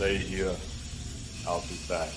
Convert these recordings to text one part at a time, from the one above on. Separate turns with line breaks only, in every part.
Stay here. I'll be back.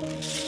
Be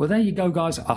Well, there you go, guys. I